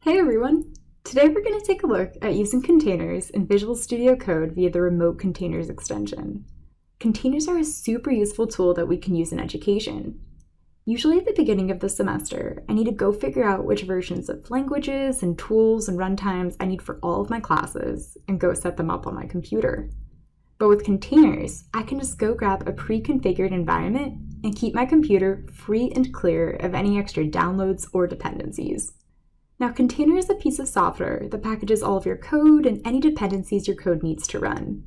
Hey everyone! Today we're going to take a look at using containers in Visual Studio Code via the Remote Containers extension. Containers are a super useful tool that we can use in education. Usually at the beginning of the semester, I need to go figure out which versions of languages and tools and runtimes I need for all of my classes and go set them up on my computer. But with containers, I can just go grab a pre-configured environment and keep my computer free and clear of any extra downloads or dependencies. Now, container is a piece of software that packages all of your code and any dependencies your code needs to run.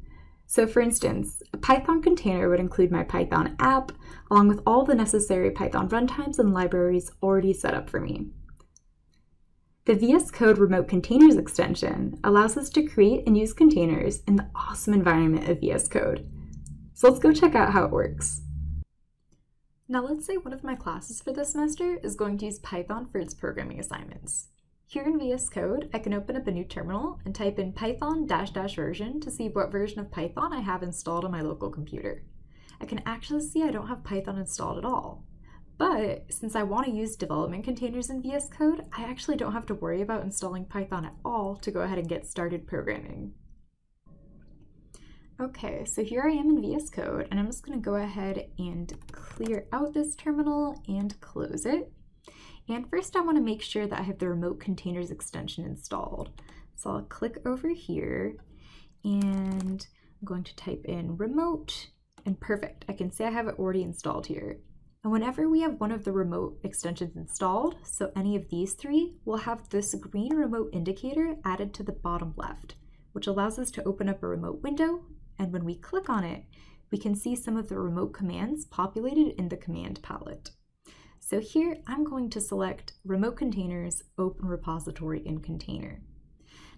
So for instance, a Python container would include my Python app, along with all the necessary Python runtimes and libraries already set up for me. The VS Code Remote Containers extension allows us to create and use containers in the awesome environment of VS Code. So let's go check out how it works. Now let's say one of my classes for this semester is going to use Python for its programming assignments. Here in VS Code, I can open up a new terminal and type in python dash dash version to see what version of Python I have installed on my local computer. I can actually see I don't have Python installed at all. But since I want to use development containers in VS Code, I actually don't have to worry about installing Python at all to go ahead and get started programming. Okay, so here I am in VS Code, and I'm just going to go ahead and clear out this terminal and close it. And first I want to make sure that I have the remote containers extension installed. So I'll click over here and I'm going to type in remote and perfect. I can see I have it already installed here. And whenever we have one of the remote extensions installed, so any of these three, we'll have this green remote indicator added to the bottom left, which allows us to open up a remote window. And when we click on it, we can see some of the remote commands populated in the command palette. So here I'm going to select Remote Containers Open Repository in Container.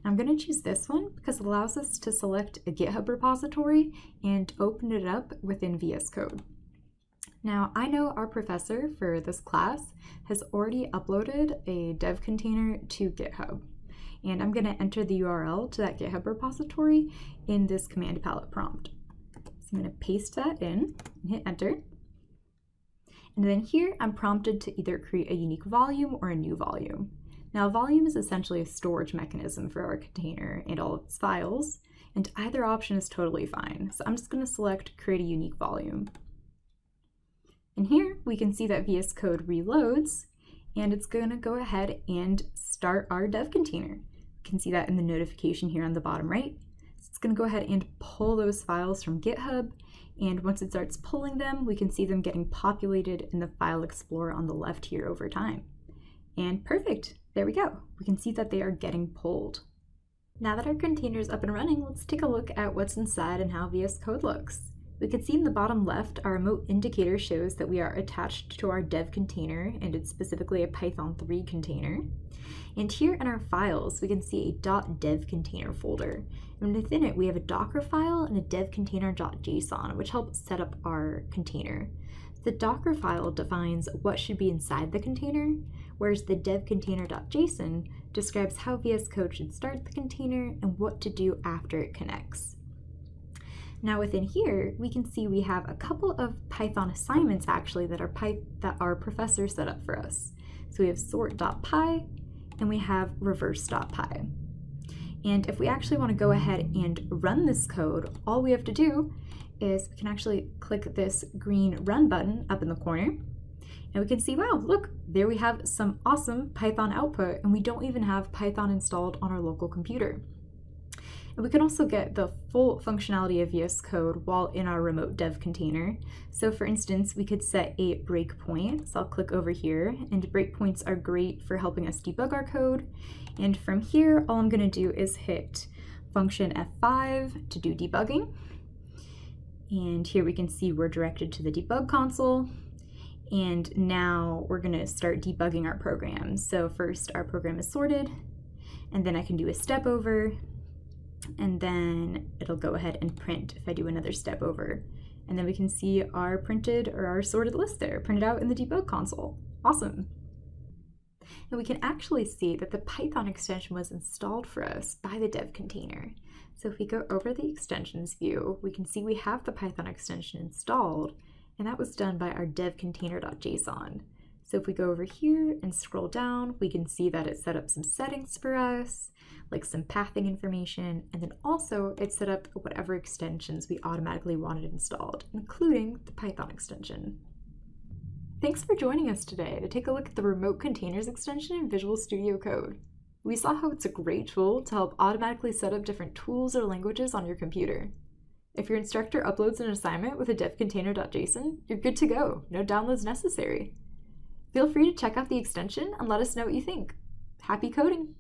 I'm going to choose this one because it allows us to select a GitHub repository and open it up within VS Code. Now, I know our professor for this class has already uploaded a dev container to GitHub, and I'm going to enter the URL to that GitHub repository in this command palette prompt. So I'm going to paste that in and hit enter. And then here I'm prompted to either create a unique volume or a new volume. Now, volume is essentially a storage mechanism for our container and all its files, and either option is totally fine. So I'm just going to select create a unique volume. And here we can see that VS Code reloads, and it's going to go ahead and start our dev container. You can see that in the notification here on the bottom right. So it's going to go ahead and pull those files from GitHub and once it starts pulling them, we can see them getting populated in the File Explorer on the left here over time. And perfect, there we go. We can see that they are getting pulled. Now that our container is up and running, let's take a look at what's inside and how VS Code looks. We can see in the bottom left, our remote indicator shows that we are attached to our dev container, and it's specifically a Python 3 container. And here in our files, we can see a .dev container folder. And within it, we have a Docker file and a dev container.json, which help set up our container. The Docker file defines what should be inside the container, whereas the dev container.json describes how VS Code should start the container and what to do after it connects. Now within here, we can see we have a couple of Python assignments actually that our, that our professor set up for us. So we have sort.py and we have reverse.py. And if we actually want to go ahead and run this code, all we have to do is we can actually click this green run button up in the corner and we can see, wow, look, there we have some awesome Python output and we don't even have Python installed on our local computer. And we can also get the full functionality of VS Code while in our remote dev container. So for instance, we could set a breakpoint. So I'll click over here and breakpoints are great for helping us debug our code. And from here, all I'm gonna do is hit function F5 to do debugging. And here we can see we're directed to the debug console. And now we're gonna start debugging our program. So first our program is sorted, and then I can do a step over, and then it'll go ahead and print if I do another step over. And then we can see our printed or our sorted list there printed out in the debug console. Awesome. And we can actually see that the Python extension was installed for us by the dev container. So if we go over the extensions view, we can see we have the Python extension installed, and that was done by our dev container.json. So if we go over here and scroll down, we can see that it set up some settings for us, like some pathing information, and then also it set up whatever extensions we automatically wanted installed, including the Python extension. Thanks for joining us today to take a look at the Remote Containers extension in Visual Studio Code. We saw how it's a great tool to help automatically set up different tools or languages on your computer. If your instructor uploads an assignment with a devcontainer.json, you're good to go, no downloads necessary. Feel free to check out the extension and let us know what you think. Happy coding!